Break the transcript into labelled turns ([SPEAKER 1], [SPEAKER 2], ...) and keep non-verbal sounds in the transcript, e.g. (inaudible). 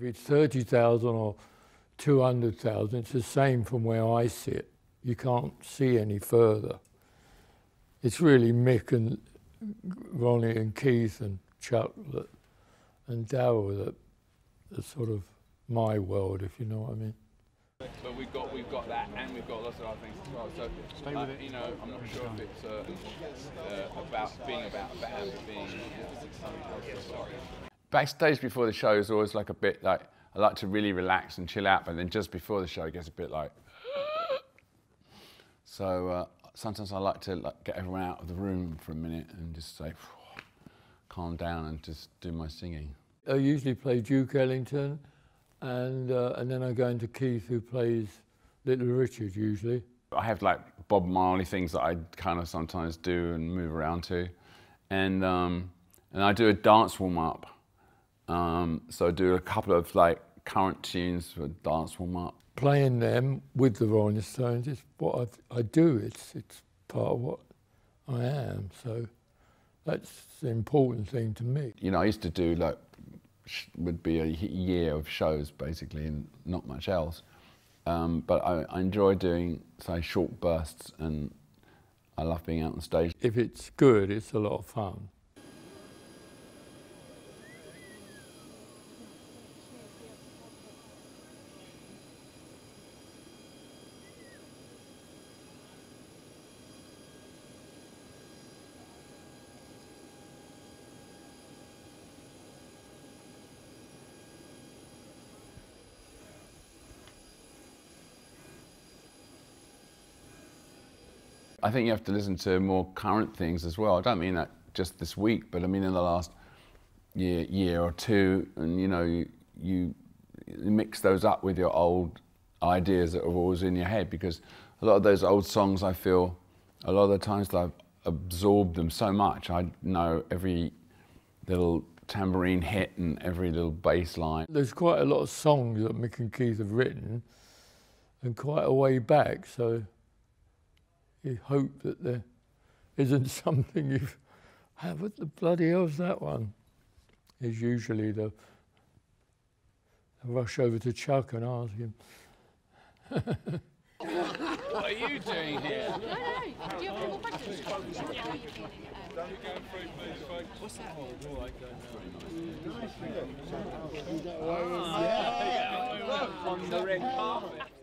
[SPEAKER 1] If it's 30,000 or 200,000, it's the same from where I sit. You can't see any further. It's really Mick and Ronnie and Keith and Chuck that, and Darryl that are sort of my world, if you know what I mean.
[SPEAKER 2] But we've got we've got that, and we've got lots of other things as well. So,
[SPEAKER 3] Stay
[SPEAKER 2] uh,
[SPEAKER 3] with it.
[SPEAKER 2] you know, I'm not sure if it's uh, uh, about being about a band, but being
[SPEAKER 4] Backstage before the show is always like a bit like I like to really relax and chill out, but then just before the show it gets a bit like. So uh, sometimes I like to like get everyone out of the room for a minute and just say, calm down and just do my singing.
[SPEAKER 1] I usually play Duke Ellington, and uh, and then I go into Keith, who plays Little Richard usually.
[SPEAKER 4] I have like Bob Marley things that I kind of sometimes do and move around to, and um, and I do a dance warm up. Um, so I do a couple of like current tunes for dance warm up.
[SPEAKER 1] Playing them with the Rolling Stones is what I, I do. It's it's part of what I am. So that's the important thing to me.
[SPEAKER 4] You know, I used to do like sh- would be a year of shows basically, and not much else. Um, but I, I enjoy doing say short bursts, and I love being out on stage.
[SPEAKER 1] If it's good, it's a lot of fun.
[SPEAKER 4] I think you have to listen to more current things as well. I don't mean that just this week, but I mean in the last year, year or two, and you know, you, you mix those up with your old ideas that are always in your head because a lot of those old songs, I feel, a lot of the times that I've absorbed them so much, I know every little tambourine hit and every little bass line.
[SPEAKER 1] There's quite a lot of songs that Mick and Keith have written, and quite a way back. So you hope that there isn't (laughs) something you've. Ah, what the bloody hell's that one? Is usually the. I rush over to Chuck and ask him.
[SPEAKER 2] What are you doing here?
[SPEAKER 5] No, no, no. Do you have any more questions?
[SPEAKER 2] On the red carpet.